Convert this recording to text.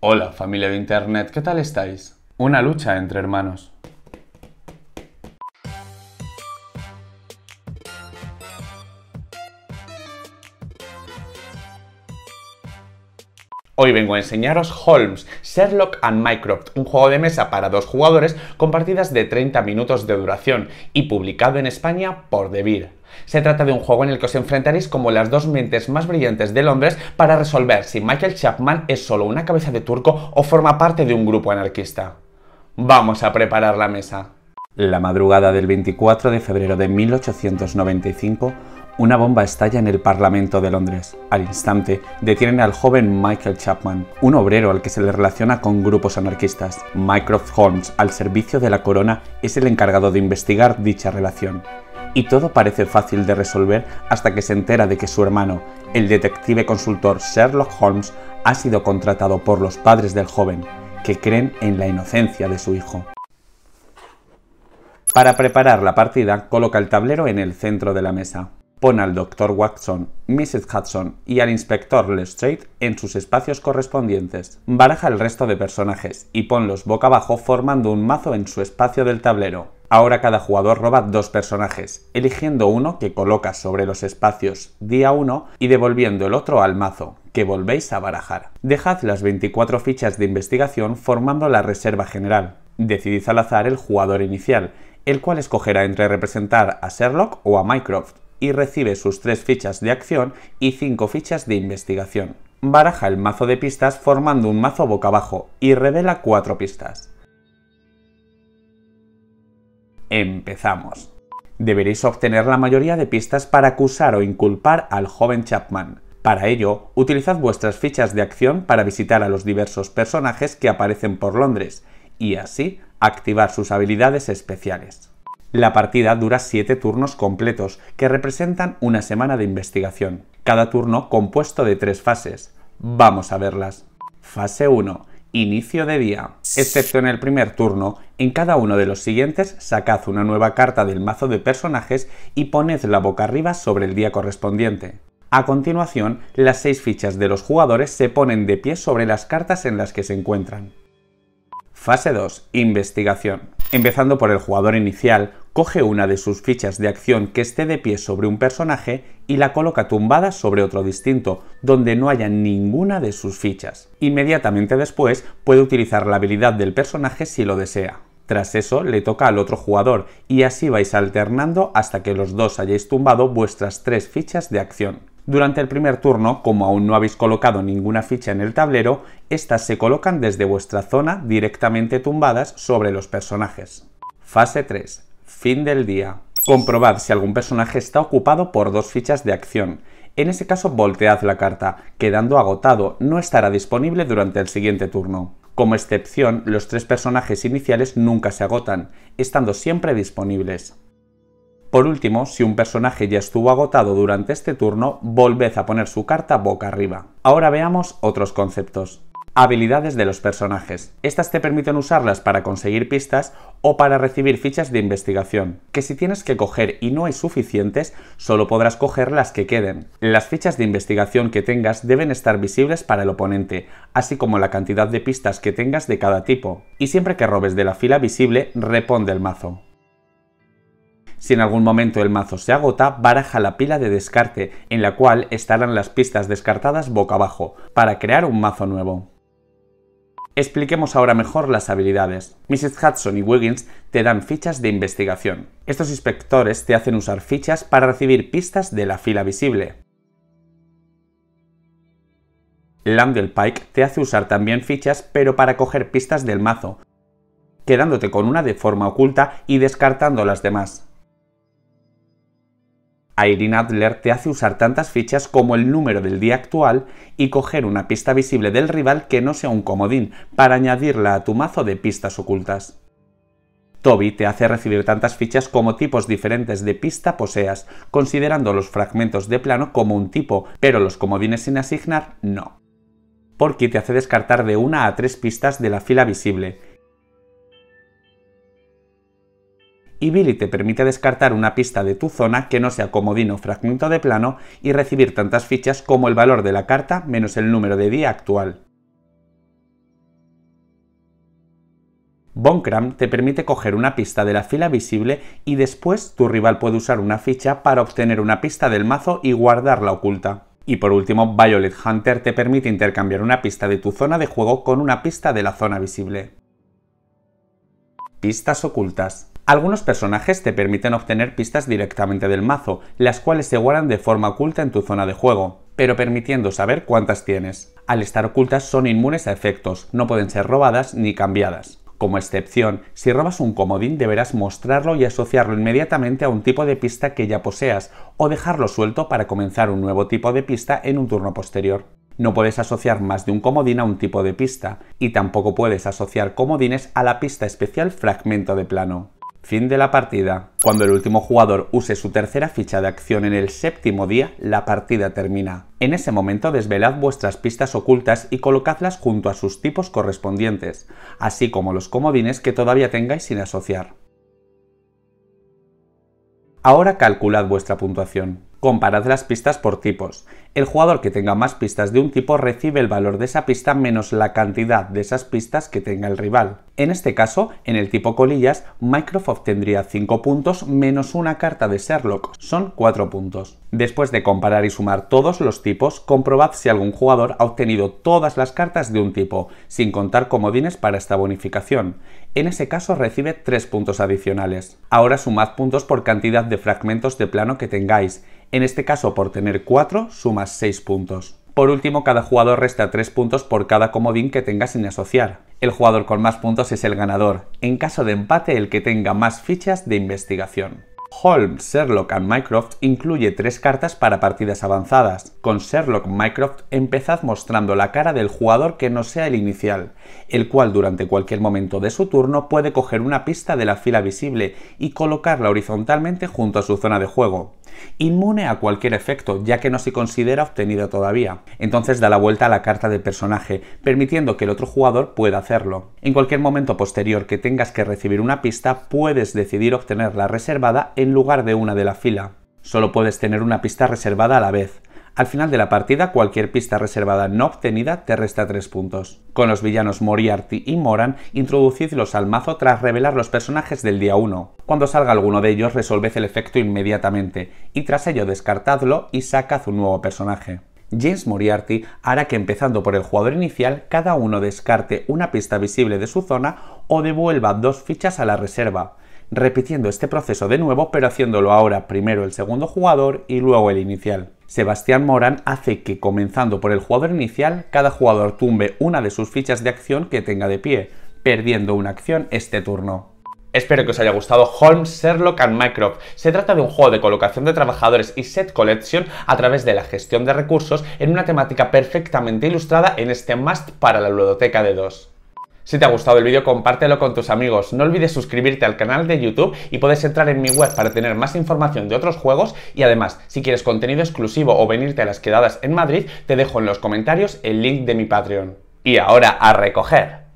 Hola familia de Internet, ¿qué tal estáis? Una lucha entre hermanos. Hoy vengo a enseñaros Holmes, Sherlock and Mycroft, un juego de mesa para dos jugadores con partidas de 30 minutos de duración y publicado en España por Devir. Se trata de un juego en el que os enfrentaréis como las dos mentes más brillantes de Londres para resolver si Michael Chapman es solo una cabeza de turco o forma parte de un grupo anarquista. Vamos a preparar la mesa. La madrugada del 24 de febrero de 1895, una bomba estalla en el Parlamento de Londres. Al instante, detienen al joven Michael Chapman, un obrero al que se le relaciona con grupos anarquistas. Mycroft Holmes, al servicio de la corona, es el encargado de investigar dicha relación. Y todo parece fácil de resolver hasta que se entera de que su hermano, el detective consultor Sherlock Holmes, ha sido contratado por los padres del joven, que creen en la inocencia de su hijo. Para preparar la partida, coloca el tablero en el centro de la mesa. Pon al Dr. Watson, Mrs. Hudson y al Inspector Lestrade en sus espacios correspondientes. Baraja el resto de personajes y ponlos boca abajo formando un mazo en su espacio del tablero. Ahora cada jugador roba dos personajes, eligiendo uno que coloca sobre los espacios día 1 y devolviendo el otro al mazo, que volvéis a barajar. Dejad las 24 fichas de investigación formando la reserva general. Decidid al azar el jugador inicial, el cual escogerá entre representar a Sherlock o a Mycroft, y recibe sus tres fichas de acción y cinco fichas de investigación. Baraja el mazo de pistas formando un mazo boca abajo y revela cuatro pistas. Empezamos. Deberéis obtener la mayoría de pistas para acusar o inculpar al joven Chapman. Para ello, utilizad vuestras fichas de acción para visitar a los diversos personajes que aparecen por Londres y así activar sus habilidades especiales. La partida dura 7 turnos completos, que representan una semana de investigación. Cada turno compuesto de tres fases. Vamos a verlas. Fase 1. Inicio de día. Excepto en el primer turno, en cada uno de los siguientes sacad una nueva carta del mazo de personajes y ponedla boca arriba sobre el día correspondiente. A continuación, las 6 fichas de los jugadores se ponen de pie sobre las cartas en las que se encuentran. Fase 2. Investigación. Empezando por el jugador inicial, coge una de sus fichas de acción que esté de pie sobre un personaje y la coloca tumbada sobre otro distinto, donde no haya ninguna de sus fichas. Inmediatamente después puede utilizar la habilidad del personaje si lo desea. Tras eso le toca al otro jugador y así vais alternando hasta que los dos hayáis tumbado vuestras tres fichas de acción. Durante el primer turno, como aún no habéis colocado ninguna ficha en el tablero, estas se colocan desde vuestra zona directamente tumbadas sobre los personajes. Fase 3. Fin del día. Comprobad si algún personaje está ocupado por dos fichas de acción. En ese caso voltead la carta, quedando agotado, no estará disponible durante el siguiente turno. Como excepción, los tres personajes iniciales nunca se agotan, estando siempre disponibles. Por último, si un personaje ya estuvo agotado durante este turno, volved a poner su carta boca arriba. Ahora veamos otros conceptos. Habilidades de los personajes. Estas te permiten usarlas para conseguir pistas o para recibir fichas de investigación, que si tienes que coger y no hay suficientes, solo podrás coger las que queden. Las fichas de investigación que tengas deben estar visibles para el oponente, así como la cantidad de pistas que tengas de cada tipo. Y siempre que robes de la fila visible, repon del mazo. Si en algún momento el mazo se agota, baraja la pila de descarte, en la cual estarán las pistas descartadas boca abajo, para crear un mazo nuevo. Expliquemos ahora mejor las habilidades. Mrs. Hudson y Wiggins te dan fichas de investigación. Estos inspectores te hacen usar fichas para recibir pistas de la fila visible. Landell Pike te hace usar también fichas pero para coger pistas del mazo, quedándote con una de forma oculta y descartando las demás. Irene Adler te hace usar tantas fichas como el número del día actual y coger una pista visible del rival que no sea un comodín para añadirla a tu mazo de pistas ocultas. Toby te hace recibir tantas fichas como tipos diferentes de pista poseas, considerando los fragmentos de plano como un tipo, pero los comodines sin asignar no. Porky te hace descartar de una a tres pistas de la fila visible, y Billy te permite descartar una pista de tu zona que no sea comodino o fragmento de plano y recibir tantas fichas como el valor de la carta menos el número de día actual. Bonkram te permite coger una pista de la fila visible y después tu rival puede usar una ficha para obtener una pista del mazo y guardarla oculta. Y por último, Violet Hunter te permite intercambiar una pista de tu zona de juego con una pista de la zona visible. Pistas ocultas. Algunos personajes te permiten obtener pistas directamente del mazo, las cuales se guardan de forma oculta en tu zona de juego, pero permitiendo saber cuántas tienes. Al estar ocultas son inmunes a efectos, no pueden ser robadas ni cambiadas. Como excepción, si robas un comodín deberás mostrarlo y asociarlo inmediatamente a un tipo de pista que ya poseas, o dejarlo suelto para comenzar un nuevo tipo de pista en un turno posterior. No puedes asociar más de un comodín a un tipo de pista, y tampoco puedes asociar comodines a la pista especial fragmento de plano. Fin de la partida. Cuando el último jugador use su tercera ficha de acción en el séptimo día, la partida termina. En ese momento desvelad vuestras pistas ocultas y colocadlas junto a sus tipos correspondientes, así como los comodines que todavía tengáis sin asociar. Ahora calculad vuestra puntuación. Comparad las pistas por tipos. El jugador que tenga más pistas de un tipo recibe el valor de esa pista menos la cantidad de esas pistas que tenga el rival. En este caso, en el tipo colillas, Mycroft obtendría 5 puntos menos una carta de Sherlock, son 4 puntos. Después de comparar y sumar todos los tipos, comprobad si algún jugador ha obtenido todas las cartas de un tipo, sin contar comodines para esta bonificación. En ese caso recibe 3 puntos adicionales. Ahora sumad puntos por cantidad de fragmentos de plano que tengáis en este caso, por tener 4, sumas 6 puntos. Por último, cada jugador resta 3 puntos por cada comodín que tenga sin asociar. El jugador con más puntos es el ganador, en caso de empate el que tenga más fichas de investigación. Holmes, Sherlock and Mycroft incluye tres cartas para partidas avanzadas. Con Sherlock Mycroft empezad mostrando la cara del jugador que no sea el inicial, el cual durante cualquier momento de su turno puede coger una pista de la fila visible y colocarla horizontalmente junto a su zona de juego. Inmune a cualquier efecto, ya que no se considera obtenida todavía. Entonces da la vuelta a la carta de personaje, permitiendo que el otro jugador pueda hacerlo. En cualquier momento posterior que tengas que recibir una pista, puedes decidir obtenerla reservada en lugar de una de la fila. Solo puedes tener una pista reservada a la vez. Al final de la partida, cualquier pista reservada no obtenida te resta 3 puntos. Con los villanos Moriarty y Moran, introducidlos al mazo tras revelar los personajes del día 1. Cuando salga alguno de ellos, resolved el efecto inmediatamente, y tras ello descartadlo y sacad un nuevo personaje. James Moriarty hará que empezando por el jugador inicial, cada uno descarte una pista visible de su zona o devuelva dos fichas a la reserva repitiendo este proceso de nuevo, pero haciéndolo ahora primero el segundo jugador y luego el inicial. Sebastián Moran hace que, comenzando por el jugador inicial, cada jugador tumbe una de sus fichas de acción que tenga de pie, perdiendo una acción este turno. Espero que os haya gustado Holmes, Sherlock and Mycroft. Se trata de un juego de colocación de trabajadores y set collection a través de la gestión de recursos en una temática perfectamente ilustrada en este must para la ludoteca de dos. Si te ha gustado el vídeo, compártelo con tus amigos. No olvides suscribirte al canal de YouTube y puedes entrar en mi web para tener más información de otros juegos y además, si quieres contenido exclusivo o venirte a las quedadas en Madrid, te dejo en los comentarios el link de mi Patreon. Y ahora a recoger.